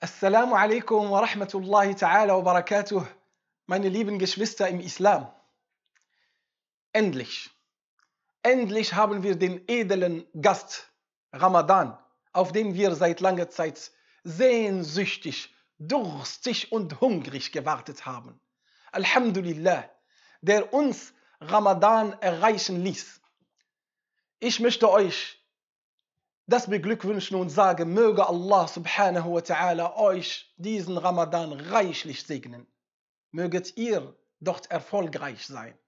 Assalamu alaikum wa rahmatullahi ta'ala wa barakatuh, meine lieben Geschwister im Islam. Endlich, endlich haben wir den edlen Gast Ramadan, auf den wir seit langer Zeit sehnsüchtig, durstig und hungrig gewartet haben. Alhamdulillah, der uns Ramadan erreichen ließ. Ich möchte euch das beglückwünschen und sage, möge Allah subhanahu wa ta'ala euch diesen Ramadan reichlich segnen. Möget ihr dort erfolgreich sein.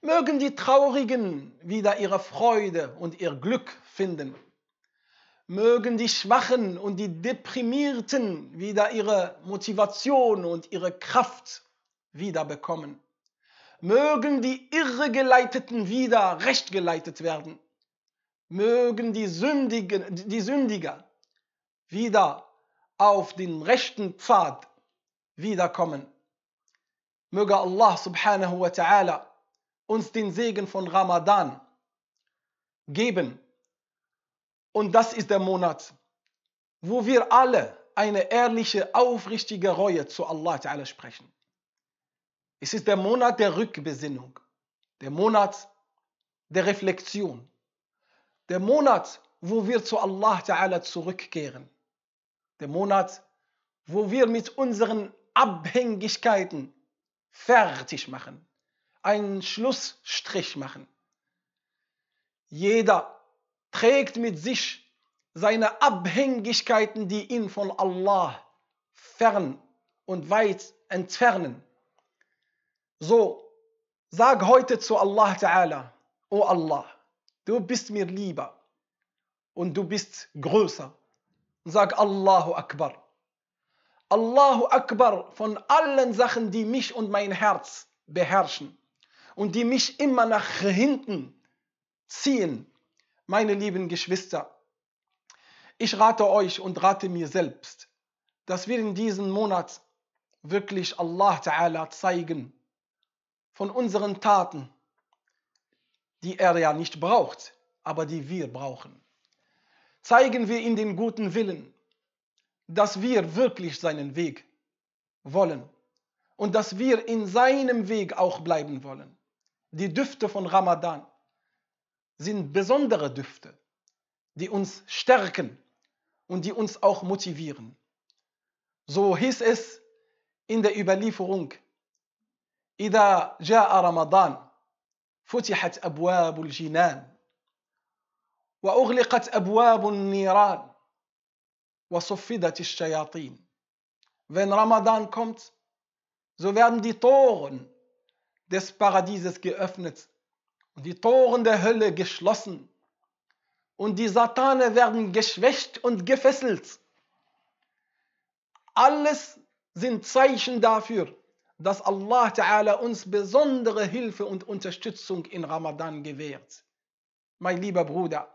Mögen die Traurigen wieder ihre Freude und ihr Glück finden. Mögen die Schwachen und die Deprimierten wieder ihre Motivation und ihre Kraft wieder bekommen. Mögen die Irregeleiteten wieder rechtgeleitet werden mögen die, Sündigen, die Sündiger wieder auf den rechten Pfad wiederkommen. Möge Allah subhanahu wa ta'ala uns den Segen von Ramadan geben. Und das ist der Monat, wo wir alle eine ehrliche, aufrichtige Reue zu Allah ta'ala sprechen. Es ist der Monat der Rückbesinnung, der Monat der Reflexion, der Monat, wo wir zu Allah Ta'ala zurückkehren. Der Monat, wo wir mit unseren Abhängigkeiten fertig machen, einen Schlussstrich machen. Jeder trägt mit sich seine Abhängigkeiten, die ihn von Allah fern und weit entfernen. So, sag heute zu Allah Ta'ala, O Allah, du bist mir lieber und du bist größer. Sag Allahu Akbar. Allahu Akbar von allen Sachen, die mich und mein Herz beherrschen und die mich immer nach hinten ziehen. Meine lieben Geschwister, ich rate euch und rate mir selbst, dass wir in diesem Monat wirklich Allah Ta'ala zeigen von unseren Taten, die er ja nicht braucht, aber die wir brauchen. Zeigen wir ihm den guten Willen, dass wir wirklich seinen Weg wollen und dass wir in seinem Weg auch bleiben wollen. Die Düfte von Ramadan sind besondere Düfte, die uns stärken und die uns auch motivieren. So hieß es in der Überlieferung, إذا جاء رمضان فتحت ابواب الجنان واغلقت ابواب النيران وصفدت الشياطين wenn Ramadan kommt so werden die Toren des Paradieses geöffnet und die Toren der Hölle geschlossen und die Satane werden geschwächt und gefesselt alles sind Zeichen dafür dass Allah Ta'ala uns besondere Hilfe und Unterstützung in Ramadan gewährt. Mein lieber Bruder,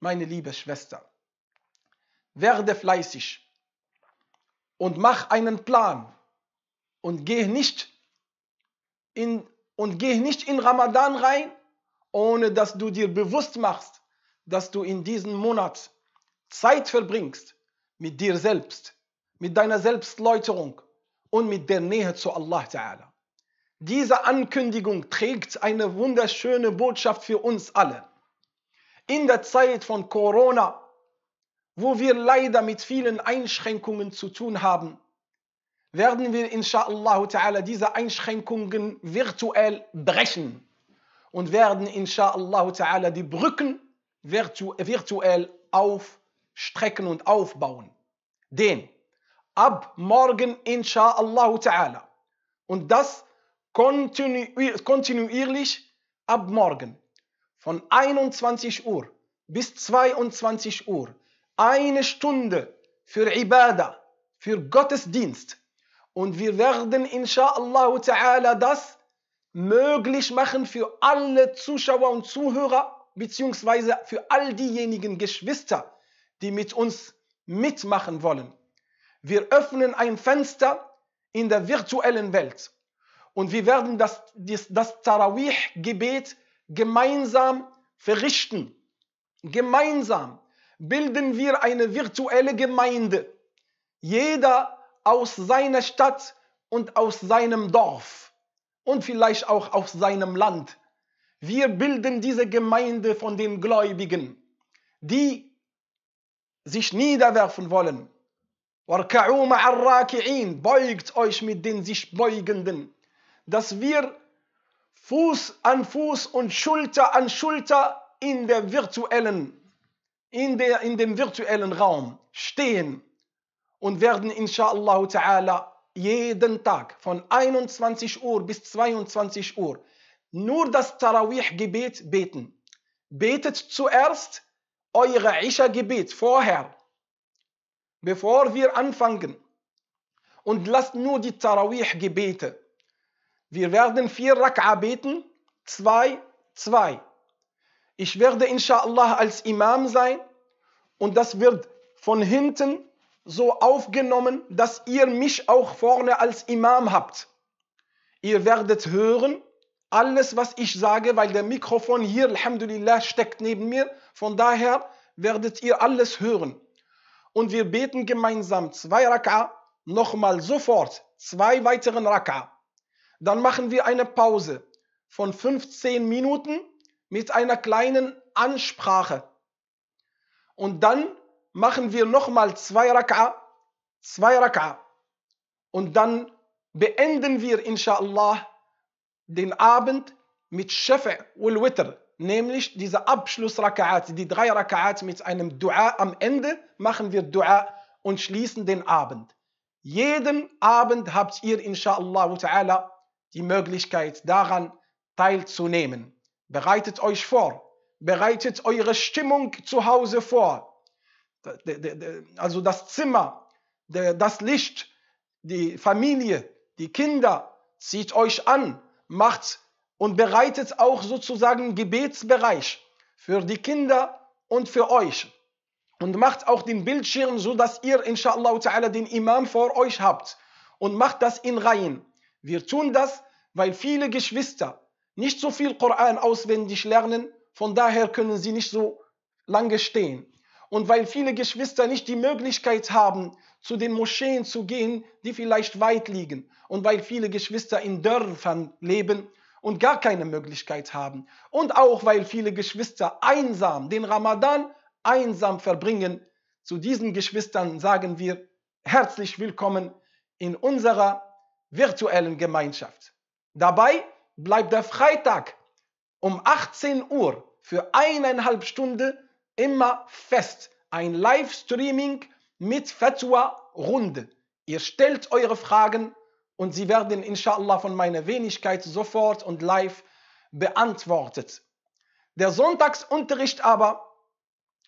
meine liebe Schwester, werde fleißig und mach einen Plan und geh nicht in, und geh nicht in Ramadan rein, ohne dass du dir bewusst machst, dass du in diesem Monat Zeit verbringst mit dir selbst, mit deiner Selbstläuterung, und mit der Nähe zu Allah Ta'ala. Diese Ankündigung trägt eine wunderschöne Botschaft für uns alle. In der Zeit von Corona, wo wir leider mit vielen Einschränkungen zu tun haben, werden wir inshallah ta'ala diese Einschränkungen virtuell brechen und werden inshallah ta'ala die Brücken virtu virtuell aufstrecken und aufbauen. Denn ab morgen inshallah ta'ala. Und das kontinuierlich ab morgen. Von 21 Uhr bis 22 Uhr. Eine Stunde für Ibadah, für Gottesdienst. Und wir werden inshallah ta'ala das möglich machen für alle Zuschauer und Zuhörer, beziehungsweise für all diejenigen Geschwister, die mit uns mitmachen wollen. Wir öffnen ein Fenster in der virtuellen Welt und wir werden das, das, das Tarawih-Gebet gemeinsam verrichten. Gemeinsam bilden wir eine virtuelle Gemeinde, Jeder aus seiner Stadt und aus seinem Dorf und vielleicht auch aus seinem Land. Wir bilden diese Gemeinde von den Gläubigen, die sich niederwerfen wollen. Beugt euch mit den sich Beugenden, dass wir Fuß an Fuß und Schulter an Schulter in der virtuellen, in, der, in dem virtuellen Raum stehen und werden inshallah ta'ala jeden Tag von 21 Uhr bis 22 Uhr nur das Tarawih-Gebet beten. Betet zuerst eure Isha-Gebet vorher bevor wir anfangen. Und lasst nur die Tarawih-Gebete. Wir werden vier Rak'a beten, zwei, zwei. Ich werde inshallah als Imam sein und das wird von hinten so aufgenommen, dass ihr mich auch vorne als Imam habt. Ihr werdet hören, alles, was ich sage, weil der Mikrofon hier, Alhamdulillah, steckt neben mir. Von daher werdet ihr alles hören. Und wir beten gemeinsam zwei Rak'a, nochmal sofort zwei weiteren Rak'a. Dann machen wir eine Pause von 15 Minuten mit einer kleinen Ansprache. Und dann machen wir nochmal zwei Rak'a, zwei Rak'a. Und dann beenden wir inshallah den Abend mit Shafa' wal Witr, nämlich diese Abschlussraka'at, die drei Raka'at mit einem Dua. Am Ende machen wir Dua und schließen den Abend. Jeden Abend habt ihr inshallah ta'ala die Möglichkeit daran teilzunehmen. Bereitet euch vor, bereitet eure Stimmung zu Hause vor. Also das Zimmer, das Licht, die Familie, die Kinder, zieht euch an, macht und bereitet auch sozusagen Gebetsbereich für die Kinder und für euch. Und macht auch den Bildschirm so, dass ihr inshallah ta'ala den Imam vor euch habt. Und macht das in Reihen. Wir tun das, weil viele Geschwister nicht so viel Koran auswendig lernen, von daher können sie nicht so lange stehen. Und weil viele Geschwister nicht die Möglichkeit haben, zu den Moscheen zu gehen, die vielleicht weit liegen. Und weil viele Geschwister in Dörfern leben und gar keine Möglichkeit haben. Und auch weil viele Geschwister einsam den Ramadan einsam verbringen. Zu diesen Geschwistern sagen wir herzlich willkommen in unserer virtuellen Gemeinschaft. Dabei bleibt der Freitag um 18 Uhr für eineinhalb Stunden immer fest. Ein Livestreaming mit Fatwa-Runde. Ihr stellt eure Fragen und sie werden inshallah von meiner Wenigkeit sofort und live beantwortet. Der Sonntagsunterricht aber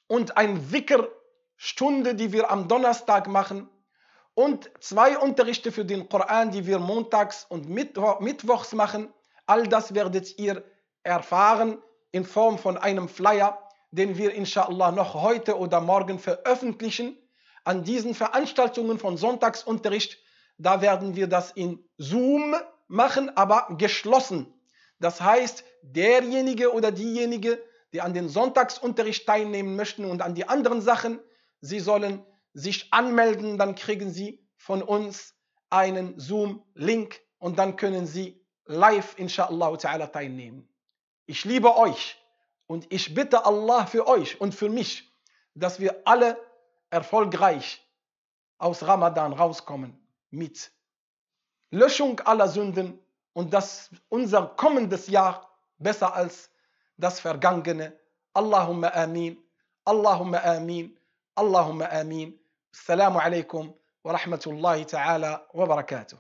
und ein Wickerstunde, die wir am Donnerstag machen und zwei Unterrichte für den Koran, die wir montags und mittwochs machen, all das werdet ihr erfahren in Form von einem Flyer, den wir inshallah noch heute oder morgen veröffentlichen. An diesen Veranstaltungen von Sonntagsunterricht, da werden wir das in Zoom machen, aber geschlossen. Das heißt, derjenige oder diejenige, die an den Sonntagsunterricht teilnehmen möchten und an die anderen Sachen, sie sollen sich anmelden, dann kriegen sie von uns einen Zoom-Link und dann können sie live inshallah teilnehmen. Ich liebe euch und ich bitte Allah für euch und für mich, dass wir alle erfolgreich aus Ramadan rauskommen mit Löschung aller Sünden und dass unser kommendes Jahr besser als das vergangene. Allahumma amin, Allahumma amin, Allahumma amin. Assalamu alaikum wa rahmatullahi ta'ala wa barakatuh.